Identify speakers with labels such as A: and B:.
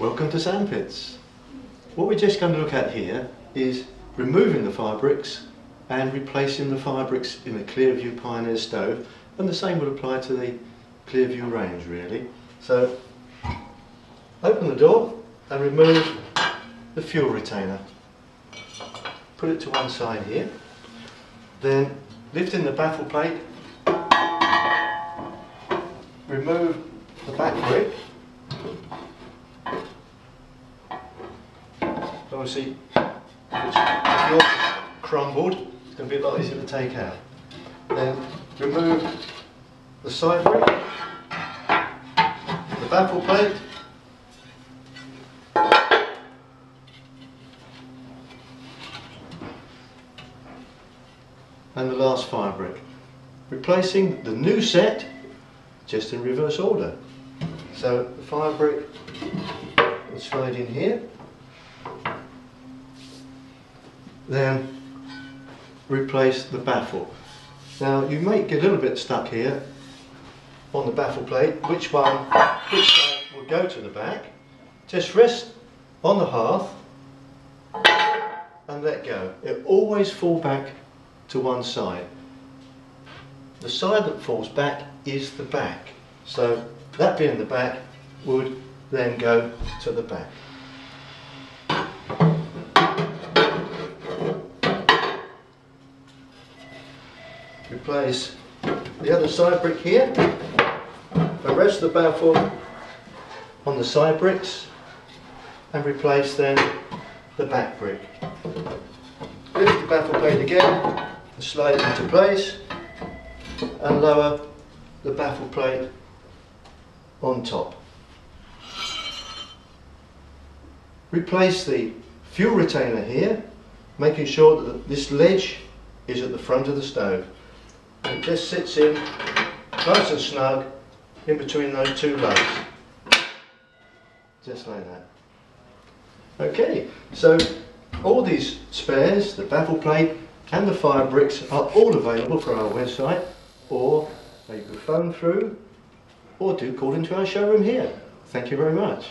A: Welcome to Sandpits. What we're just going to look at here is removing the fire bricks and replacing the fire bricks in the Clearview Pioneer stove and the same would apply to the Clearview range really. So open the door and remove the fuel retainer. Put it to one side here. Then lifting the baffle plate, remove the back brick obviously if you're crumbled it's going to be a lot easier to take out. Then remove the side brick, the baffle plate, and the last fire brick. Replacing the new set just in reverse order. So the fire brick will slide in here then replace the baffle. Now you might get a little bit stuck here on the baffle plate, which one, which side will go to the back. Just rest on the hearth and let go. It always fall back to one side. The side that falls back is the back. So that being the back would then go to the back. Replace the other side brick here. Arrest the baffle on the side bricks and replace then the back brick. Lift the baffle plate again and slide it into place and lower the baffle plate on top. Replace the fuel retainer here, making sure that this ledge is at the front of the stove. It just sits in nice and snug in between those two lugs. Just like that. Okay, so all these spares, the baffle plate and the fire bricks are all available from our website or you can phone through or do call into our showroom here. Thank you very much.